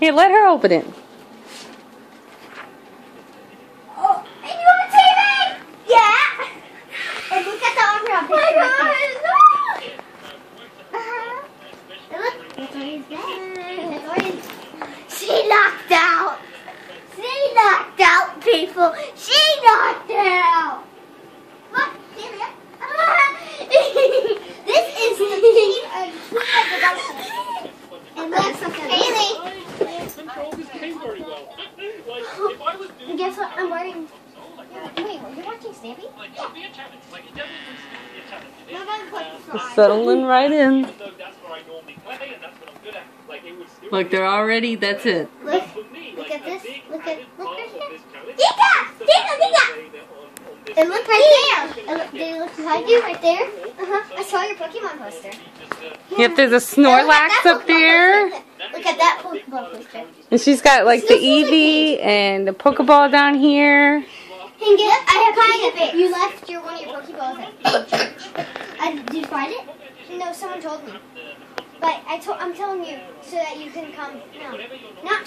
Here, let her open it. Oh, and you TV? Yeah. And look at the Oh my god, look. Uh-huh. And look, that's where he's there. That's where he's... She knocked out. She knocked out, people. She knocked out. Look, this is the king of the. And look, Haley. And guess what? I'm wearing. like, Wait, you're watching Stampy? like, it'd be a challenge. Like, it definitely would be a challenge. It is. No, that's like Um, fries. Settling right in. even though that's where I normally play and that's what I'm good at. Like, it was. It Look, they're already, that's it. Look, look at this, look at- look part right of here. this challenge Tika! is the Tika, fact that Tika! they say that on- on this And look right there. And look, did it look behind you right there? Uh huh. I saw your Pokemon poster. Yep, there's a Now look at Snorlax that up Pokemon there. poster. Look at that Pokemon poster. And she's got like the Eevee and the Pokeball down here. And get, I have it. You left your one of your Pokeballs at church. I, did you find it? No, someone told me. But I told, I'm telling you so that you can come. No, not